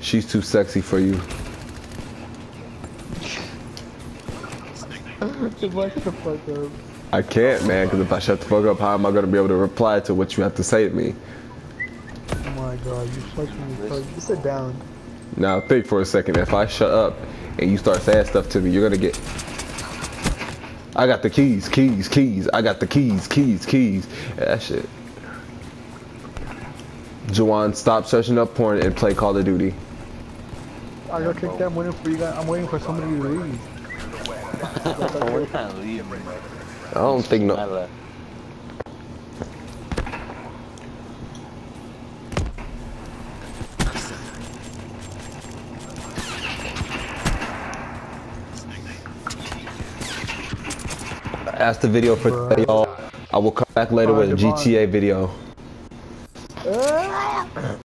She's too sexy for you. Why shut the fuck up? I can't, man, because if I shut the fuck up, how am I gonna be able to reply to what you have to say to me? Oh my god, you fucking retarded. Sit down. Now think for a second. If I shut up and you start saying stuff to me, you're gonna get. I got the keys, keys, keys. I got the keys, keys, keys. Yeah, that shit. Juwan, stop searching up porn and play Call of Duty. I got kicked out. I'm waiting for you guys. I'm waiting for somebody to leave. We're not leaving. I don't think I no. left. That's the video for y'all. I will come back later with a GTA video. Eh.